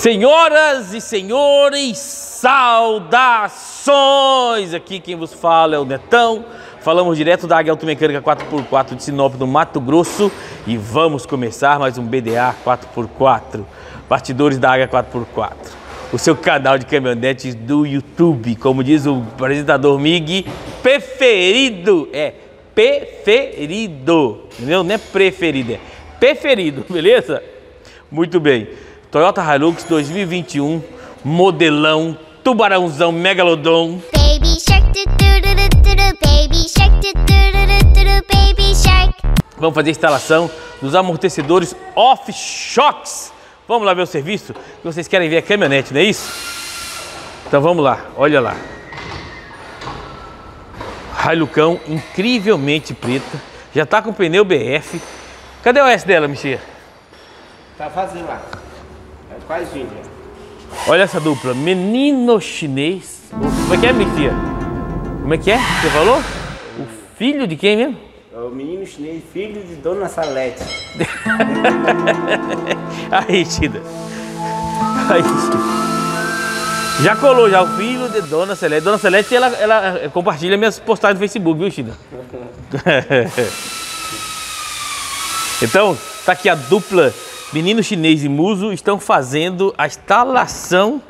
Senhoras e senhores, saudações! Aqui quem vos fala é o Netão. Falamos direto da Águia Automecânica 4x4 de Sinop, no Mato Grosso. E vamos começar mais um BDA 4x4. Bastidores da Águia 4x4. O seu canal de caminhonetes do YouTube. Como diz o apresentador Mig, preferido. É, preferido. Entendeu? Não é preferido, é preferido, beleza? Muito bem. Toyota Hilux 2021, modelão, tubarãozão, megalodon. Baby shark do do do do do do baby shark do do do do do do baby shark Vamos fazer a instalação dos amortecedores off-shocks. Vamos lá ver o serviço? Que vocês querem ver a caminhonete, não é isso? Então vamos lá, olha lá. Hilucão incrivelmente preta. Já tá com pneu BF. Cadê o S dela, Michia? Tá fazendo lá. Vindo. já. Olha essa dupla, menino chinês. Como é que é, Michia? Como é que é? Você falou? O filho de quem mesmo? É o menino chinês, filho de Dona Salete. Aí, Tida. Aí, Tida. Já colou já o filho de Dona Celeste. Dona Celeste, ela, ela compartilha minhas postagens no Facebook, viu, Tida? então, tá aqui a dupla Menino Chinês e Muso estão fazendo a instalação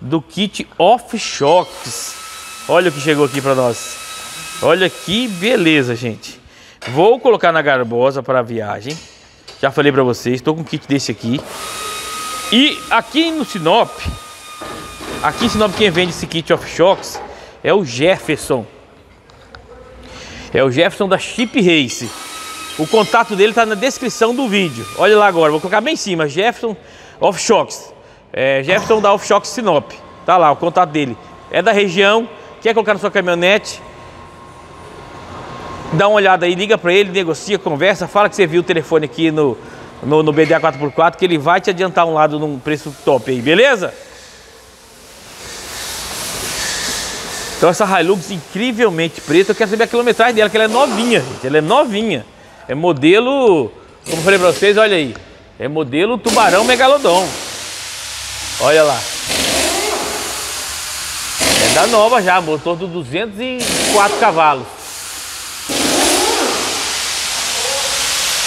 do kit off-shocks. Olha o que chegou aqui para nós. Olha que beleza, gente. Vou colocar na garbosa para a viagem. Já falei para vocês, estou com um kit desse aqui. E aqui no Sinop, aqui em Sinop quem vende esse kit off-shocks é o Jefferson. É o Jefferson da Chip Race. O contato dele está na descrição do vídeo. Olha lá agora, vou colocar bem em cima, Jefferson Offshocks. É, Jefferson da Offshocks Sinop. Tá lá o contato dele. É da região, quer colocar na sua caminhonete, dá uma olhada aí, liga para ele, negocia, conversa, fala que você viu o telefone aqui no, no, no BDA 4x4 que ele vai te adiantar um lado num preço top aí, beleza? Então essa Hilux incrivelmente preta, eu quero saber a quilometragem dela, que ela é novinha, gente, ela é novinha. É modelo, como falei pra vocês, olha aí, é modelo tubarão megalodon. Olha lá. É da nova já, motor do 204 cavalos.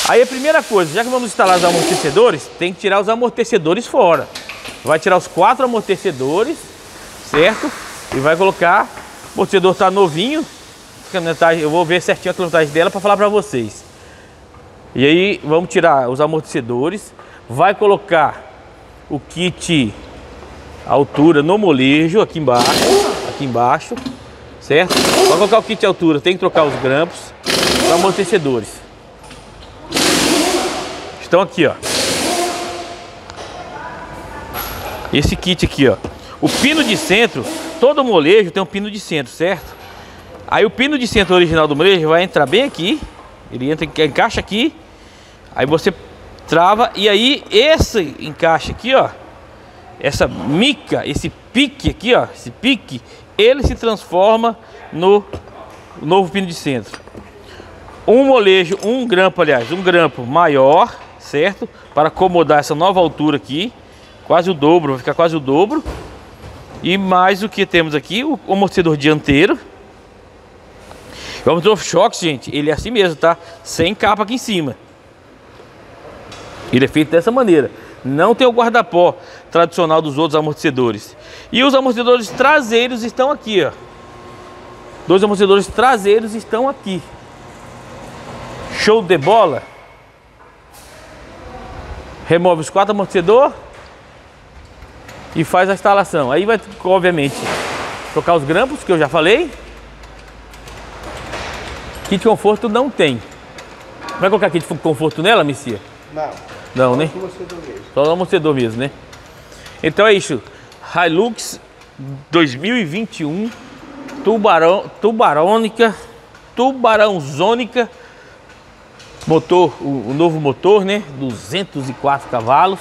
Aí a primeira coisa, já que vamos instalar os amortecedores, tem que tirar os amortecedores fora. Vai tirar os quatro amortecedores, certo? E vai colocar, o amortecedor tá novinho, eu vou ver certinho a quilometragem dela para falar para vocês. E aí vamos tirar os amortecedores, vai colocar o kit altura no molejo aqui embaixo, aqui embaixo, certo? Para colocar o kit altura tem que trocar os grampos, os amortecedores. Estão aqui, ó. Esse kit aqui, ó. O pino de centro, todo molejo tem um pino de centro, certo? Aí o pino de centro original do molejo vai entrar bem aqui. Ele entra, encaixa aqui. Aí você trava e aí esse encaixe aqui, ó. Essa mica, esse pique aqui, ó, esse pique, ele se transforma no novo pino de centro. Um molejo, um grampo, aliás, um grampo maior, certo? Para acomodar essa nova altura aqui, quase o dobro, vai ficar quase o dobro. E mais o que temos aqui, o amortecedor dianteiro. O amortecedor off-shocks, gente, ele é assim mesmo, tá? Sem capa aqui em cima. Ele é feito dessa maneira. Não tem o guarda-pó tradicional dos outros amortecedores. E os amortecedores traseiros estão aqui, ó. Dois amortecedores traseiros estão aqui. Show de bola. Remove os quatro amortecedores e faz a instalação. Aí vai, obviamente, trocar os grampos, que eu já falei. Kit conforto não tem. Vai colocar kit conforto nela, Missia? Não. Não, né? Do mesmo. Só no amortecedor mesmo, né? Então é isso. Hilux 2021 Tubarão, Tubarônica, Tubarãozônica. Motor, o, o novo motor, né? 204 cavalos.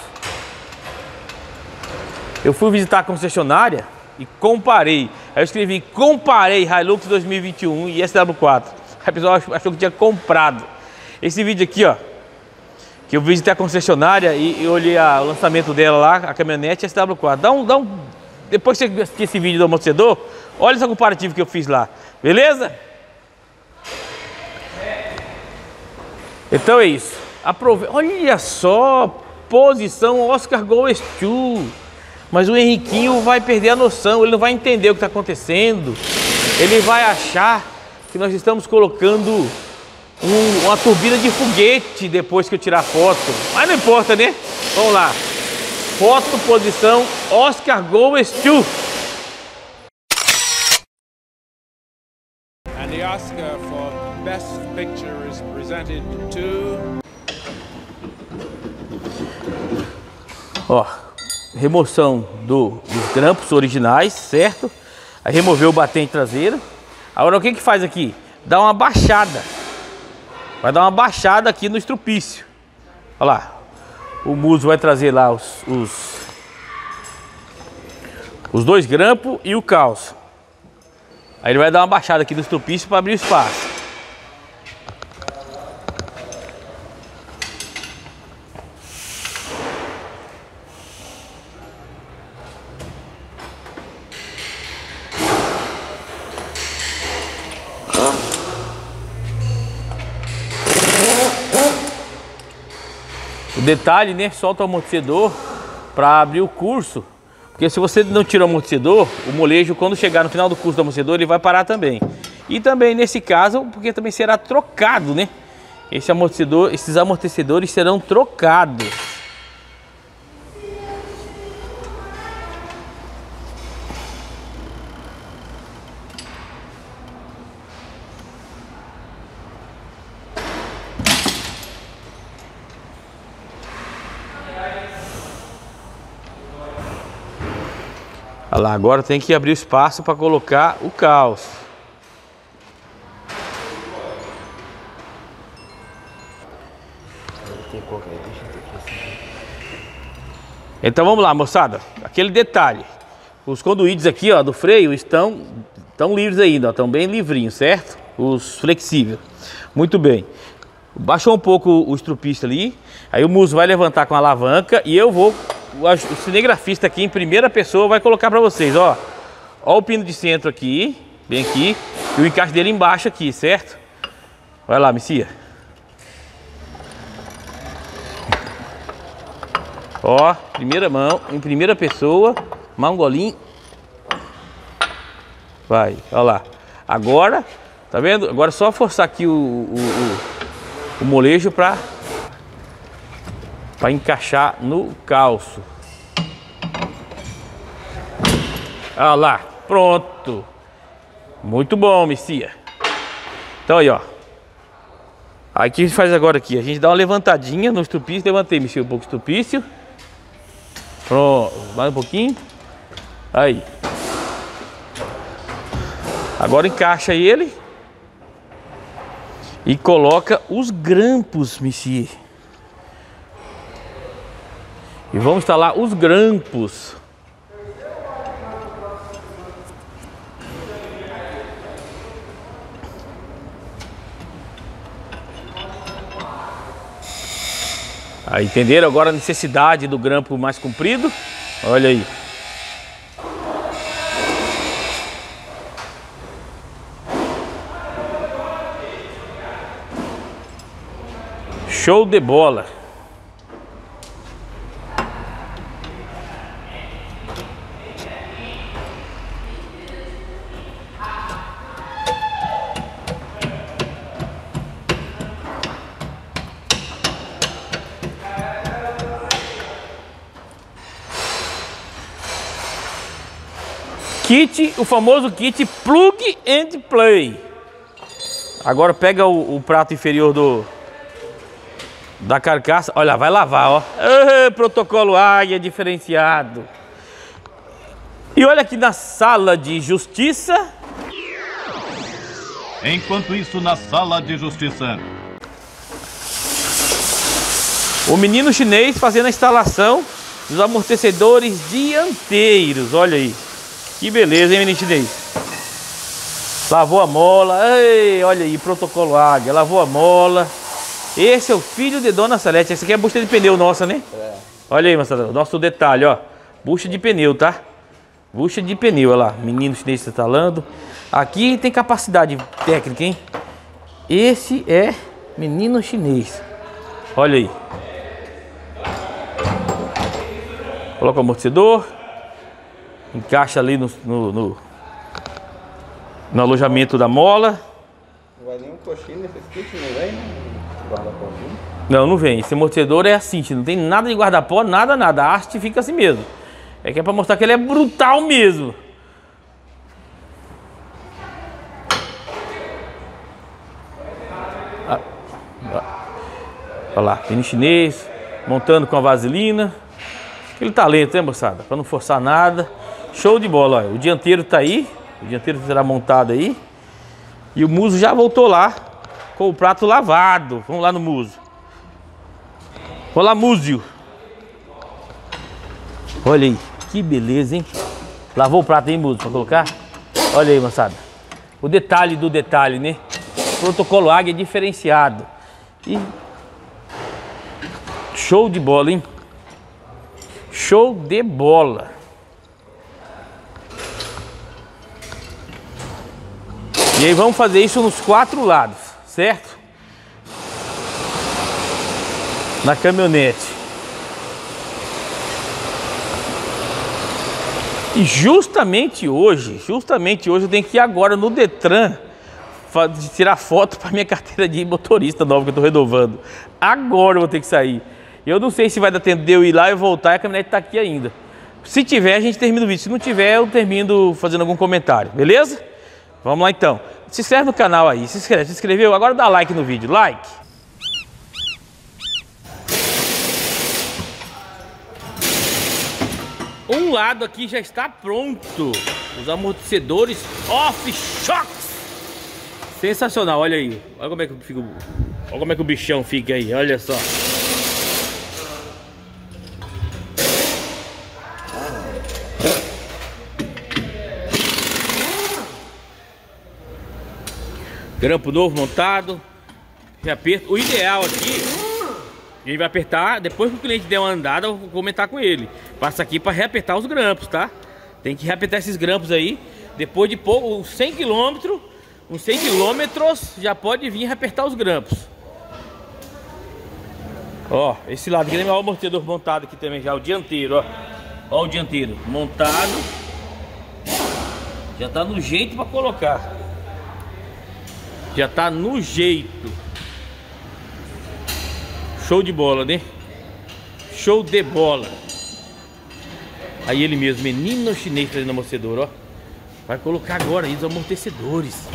Eu fui visitar a concessionária e comparei. Aí eu escrevi comparei Hilux 2021 e SW4. Aí o pessoal achou que tinha comprado. Esse vídeo aqui, ó, que eu visitei a concessionária e, e olhei a- o lançamento dela lá, a caminhonete SW4. Dá um, dá um, depois que você assistir esse vídeo do amortecedor, olha esse comparativo que eu fiz lá, beleza? Então é isso. Aprove... Olha só, posição Oscar Goes to. Mas o Henriquinho vai perder a noção, ele não vai entender o que está acontecendo. Ele vai achar que nós estamos colocando um- uma turbina de foguete depois que eu tirar a foto. Mas não importa, né? Vamos lá. Foto, posição, Oscar Goes to. And the Oscar for Best Picture is presented to. Ó, remoção do- dos grampos originais, certo? Aí removeu o batente traseiro. Agora o que que faz aqui? Dá uma baixada. Vai dar uma baixada aqui no estrupício. Olha lá. O muso vai trazer lá os, os, os dois grampos e o calço. Aí ele vai dar uma baixada aqui no estrupício para abrir espaço. Detalhe, né? Solta o amortecedor para abrir o curso. Porque se você não tira o amortecedor, o molejo, quando chegar no final do curso do amortecedor, ele vai parar também. E também nesse caso, porque também será trocado, né? Esse amortecedor, esses amortecedores serão trocados. Lá, agora tem que abrir espaço para colocar o calço. Então vamos lá, moçada. Aquele detalhe. Os conduítes aqui, ó, do freio estão, estão livres ainda, estão bem livrinhos, certo? Os flexíveis. Muito bem. Baixou um pouco o estrupista ali. Aí o muso vai levantar com a alavanca e eu vou. O cinegrafista aqui em primeira pessoa vai colocar para vocês, ó. Ó o pino de centro aqui, bem aqui, e o encaixe dele embaixo aqui, certo? Vai lá, Messia. Ó, primeira mão, em primeira pessoa, mangolim. Vai, ó lá. Agora, tá vendo? Agora é só forçar aqui o, o, o, o molejo para para encaixar no calço. Olha lá, pronto. Muito bom, Messia. Então aí, ó. Aí o que a gente faz agora aqui? A gente dá uma levantadinha no estrupício. Levantei, mexi um pouco o estrupício. Pronto, mais um pouquinho. Aí. Agora encaixa ele. E coloca os grampos, Messi. E vamos instalar os grampos. Aí entenderam agora a necessidade do grampo mais comprido? Olha aí. Show de bola. Kit, o famoso kit plug and play. Agora pega o, o prato inferior do da carcaça. Olha, vai lavar, ó. Protocolo águia diferenciado. E olha aqui na sala de justiça. Enquanto isso, na sala de justiça. O menino chinês fazendo a instalação dos amortecedores dianteiros. Olha aí. Que beleza, hein, menino chinês? Lavou a mola. Ei, olha aí, protocolo águia. Lavou a mola. Esse é o filho de Dona Salete. Essa aqui é a bucha de pneu nossa, né? É. Olha aí, moçada. Nosso detalhe, ó. Bucha de pneu, tá? Bucha de pneu, olha lá. Menino chinês se instalando. Aqui tem capacidade técnica, hein? Esse é menino chinês. Olha aí. Coloca o amortecedor. Encaixa ali no, no, no, no alojamento da mola. Não vai nem um coxinho nesse kit, não vem? Guarda-pãozinho. Não, não vem. Esse amortecedor é assim, não tem nada de guarda-pó, nada, nada. A haste fica assim mesmo. É que é pra mostrar que ele é brutal mesmo. Ah, ah. Olha lá, pino chinês, montando com a vaselina. Aquele talento, né, moçada? Pra não forçar nada. Show de bola, olha. O dianteiro tá aí. O dianteiro será montado aí. E o muso já voltou lá com o prato lavado. Vamos lá no muso. Olá, Múzio. Olha aí, que beleza, hein? Lavou o prato aí, Múzio, pra colocar? Olha aí, moçada. O detalhe do detalhe, né? Protocolo Águia diferenciado. E... Show de bola, hein? Show de bola. E aí vamos fazer isso nos quatro lados, certo? na caminhonete. E justamente hoje, justamente hoje eu tenho que ir agora no Detran tirar foto para minha carteira de motorista nova que eu tô renovando. Agora eu vou ter que sair. Eu não sei se vai dar tempo de eu ir lá e voltar e a caminhonete tá aqui ainda. Se tiver, a gente termina o vídeo. Se não tiver, eu termino fazendo algum comentário, beleza? Vamos lá então. Se inscreve no canal aí, se inscreve, se inscreveu? Agora dá like no vídeo, like. Um lado aqui já está pronto. Os amortecedores off-shocks. Sensacional, olha aí. Olha como é que fica, olha como é que o bichão fica aí, olha só. Grampo novo montado. Reaperto. O ideal aqui a gente vai apertar, depois que o cliente der uma andada, eu vou comentar com ele. Passa aqui para reapertar os grampos, tá? Tem que reapertar esses grampos aí. Depois de pouco, uns 100 km, uns 100 quilômetros, já pode vir reapertar os grampos. Ó, esse lado aqui tem o amortecedor montado aqui também já, o dianteiro, ó. Ó o dianteiro montado. Já tá no jeito para colocar. Já tá no jeito. Show de bola, né? Show de bola. Aí ele mesmo, menino chinês fazendo amortecedor, ó. Vai colocar agora aí os amortecedores.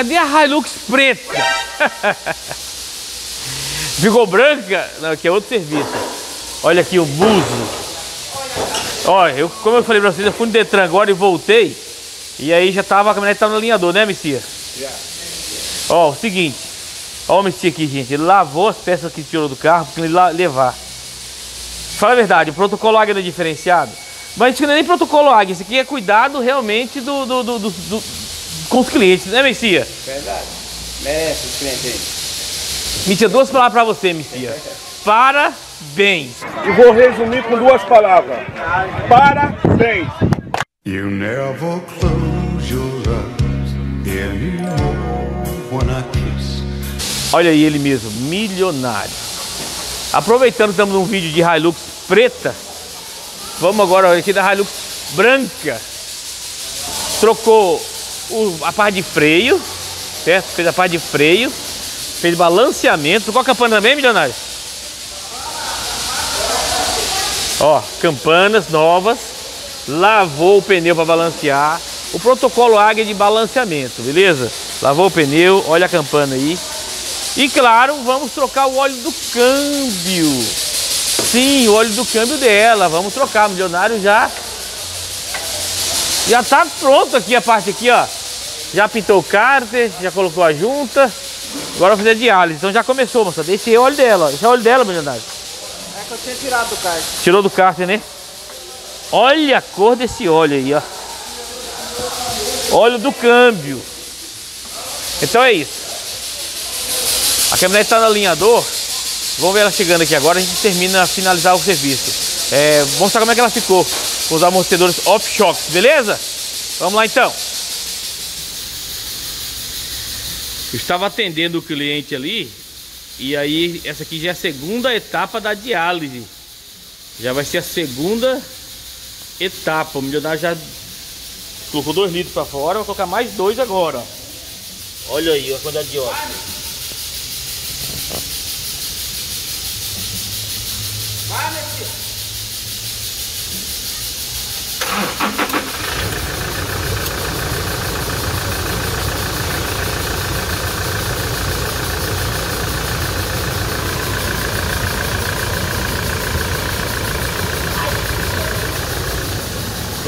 Cadê a Hilux preta? Ficou branca? Não, aqui é outro serviço. Olha aqui o buzo. Olha, eu, como eu falei pra vocês, eu fui no Detran agora e voltei. E aí já tava, a caminhonete tava no alinhador, né, Messia? Ó, o seguinte. Ó o Messia aqui, gente. Ele lavou as peças que tirou do carro porque ele levar. Fala a verdade, o protocolo águia não é diferenciado. Mas isso não é nem protocolo águia, isso aqui é cuidado realmente do, do- do- do- com os clientes, né, Messia? Verdade. Mestre, cliente aí. Messia, duas palavras pra você, Messia. Parabéns. E vou resumir com duas palavras. Parabéns! You never close your eyes anymore when I kiss. Olha aí ele mesmo, milionário. Aproveitando que estamos num vídeo de Hilux preta, vamos agora aqui da Hilux branca. Trocou o- a parte de freio, certo? Fez a parte de freio, fez balanceamento. Trocou a campana também, milionário? Ó, campanas novas, lavou o pneu para balancear. O protocolo Águia de balanceamento, beleza? Lavou o pneu, olha a campana aí. E claro, vamos trocar o óleo do câmbio. Sim, o óleo do câmbio dela. Vamos trocar. Milionário já. Já tá pronto aqui a parte aqui, ó. Já pintou o cárter, já colocou a junta. Agora vai fazer a diálise. Então já começou, moça. Esse é o óleo dela. Esse é o óleo dela, milionário. É que eu tinha tirado do carro. Tirou do cárter, né? Olha a cor desse óleo aí, ó. Óleo do câmbio. Então é isso. A caminhonete está no alinhador. Vamos ver ela chegando aqui agora. A gente termina finalizar o serviço. É, vamos mostrar como é que ela ficou com os amortecedores off-shocks, beleza? Vamos lá então. Eu estava atendendo o cliente ali. E aí, essa aqui já é a segunda etapa da diálise. Já vai ser a segunda etapa. O milionário já colocou dois litros para fora. Vai colocar mais dois agora. Olha aí a quantidade de óleo.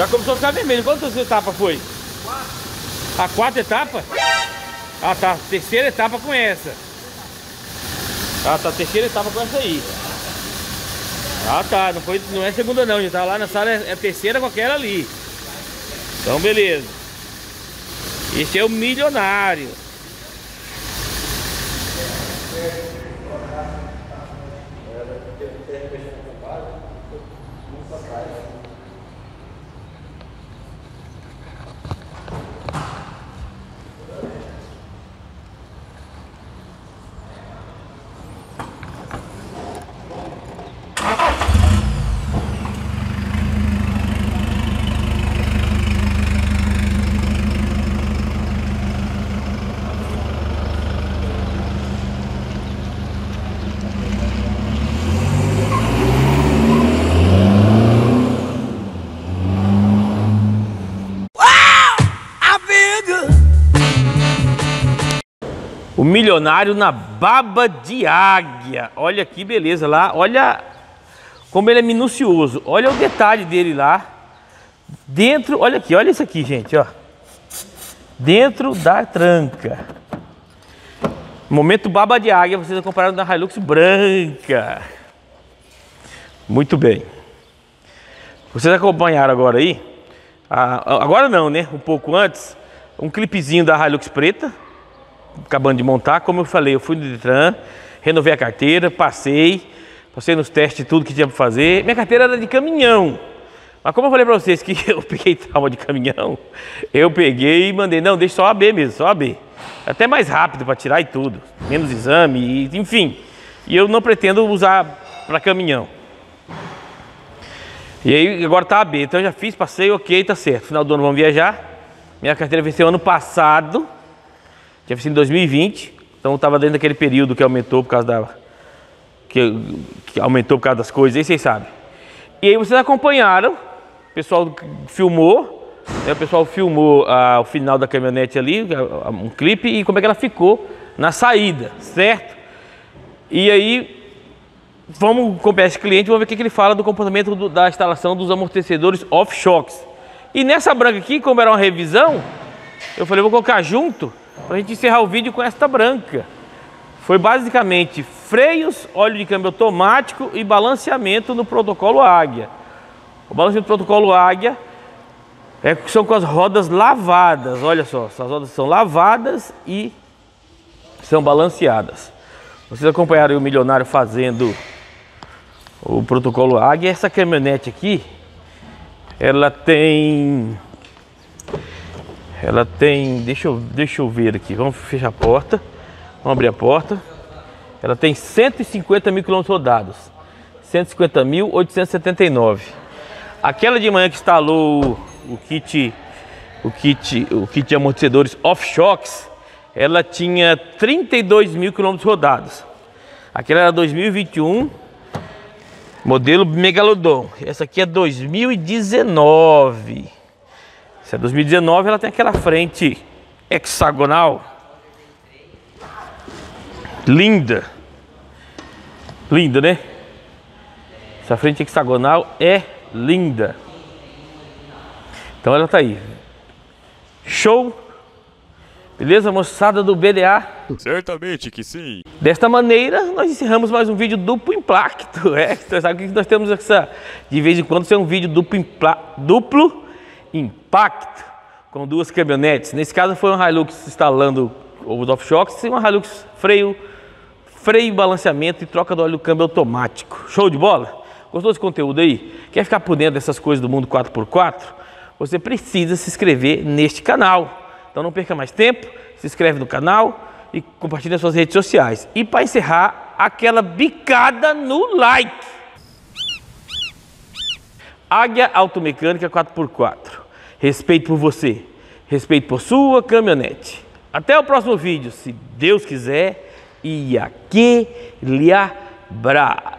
Já começou a ficar vermelho. Quantas etapas foi? Quatro. A quatro etapas? Ah, tá. Terceira etapa com essa. Ah, tá. Terceira etapa com essa aí. Ah, tá. Não, foi, não é segunda não. Já tá lá na sala. É, é a terceira com aquela ali. Então, beleza. Esse é o milionário. O milionário na baba de águia. Olha que beleza lá. Olha como ele é minucioso. Olha o detalhe dele lá. Dentro, olha aqui, olha isso aqui, gente, ó. Dentro da tranca. Momento baba de águia, vocês acompanharam da Hilux branca. Muito bem. Vocês acompanharam agora aí? ah, agora não, né? Um pouco antes, um clipezinho da Hilux preta acabando de montar, como eu falei, eu fui no Detran, renovei a carteira, passei, passei nos testes tudo que tinha para fazer. Minha carteira era de caminhão. Mas como eu falei para vocês que eu peguei trauma de caminhão, eu peguei e mandei, não, deixa só a B mesmo, só a B. Até mais rápido para tirar e tudo, menos exame, e, enfim. E eu não pretendo usar para caminhão. E aí agora tá a B, então eu já fiz, passei, ok, tá certo. Final do ano vamos viajar. Minha carteira venceu ano passado. Tinha vencido em 2020, então estava dentro daquele período que aumentou por causa da. Que, que aumentou por causa das coisas, aí vocês sabem. E aí vocês acompanharam, o pessoal filmou né, o pessoal filmou ah, o final da caminhonete ali, um clipe, e como é que ela ficou na saída, certo? E aí, vamos acompanhar esse cliente, vamos ver o que, que ele fala do comportamento do- da instalação dos amortecedores off-shocks. E nessa branca aqui, como era uma revisão, eu falei, vou colocar junto para a gente encerrar o vídeo com esta branca. Foi basicamente freios, óleo de câmbio automático e balanceamento no protocolo Águia. O balanceamento do protocolo Águia é, são com as rodas lavadas, olha só, essas rodas são lavadas e são balanceadas. Vocês acompanharam o milionário fazendo o protocolo Águia. Essa caminhonete aqui, ela tem ela tem, deixa eu, deixa eu ver aqui, vamos fechar a porta, vamos abrir a porta. Ela tem 150 mil quilômetros rodados, 150.879. Aquela de manhã que instalou o kit, o kit, o kit de amortecedores off-shocks, ela tinha 32 mil quilômetros rodados. Aquela era 2021, modelo Megalodon. Essa aqui é 2019. Essa é 2019, ela tem aquela frente hexagonal. Linda. Linda, né? Essa frente hexagonal é linda. Então ela tá aí. Show. Beleza, moçada do BDA? Certamente que sim. Desta maneira, nós encerramos mais um vídeo duplo impacto. É, você sabe que nós temos essa. De vez em quando, ser um vídeo duplo, impla- duplo impacto com duas caminhonetes. Nesse caso, foi um Hilux instalando os off-shocks e uma Hilux freio, freio, balanceamento e troca do óleo do câmbio automático. Show de bola? Gostou desse conteúdo aí? Quer ficar por dentro dessas coisas do mundo 4x4? Você precisa se inscrever neste canal. Então não perca mais tempo, se inscreve no canal e compartilhe nas suas redes sociais. E para encerrar, aquela bicada no like. Águia Automecânica 4x4. Respeito por você, respeito por sua caminhonete. Até o próximo vídeo, se Deus quiser. E aquele abraço.